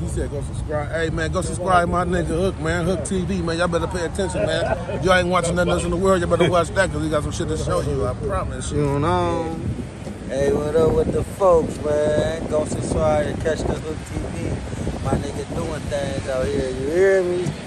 He said go subscribe. Hey man, go subscribe my nigga Hook, man. Hook TV, man. Y'all better pay attention, man. If y'all ain't watching nothing else in the world, y'all better watch that because he got some shit to show you. I promise you. You know. Hey, what up with the folks, man? Go subscribe and catch the Hook TV. My nigga doing things out here. You hear me?